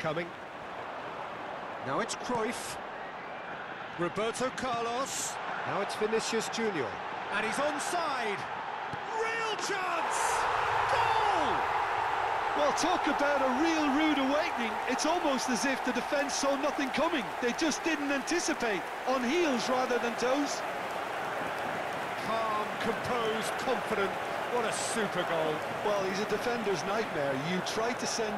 coming. Now it's Cruyff. Roberto Carlos. Now it's Vinicius Junior. And he's onside. Real chance! Goal! Well, talk about a real rude awakening. It's almost as if the defence saw nothing coming. They just didn't anticipate. On heels rather than toes. Calm, composed, confident. What a super goal. Well, he's a defender's nightmare. You try to send